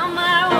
on my way.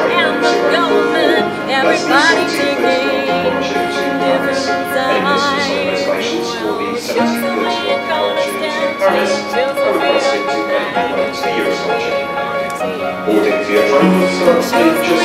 holding the apprentice on stage just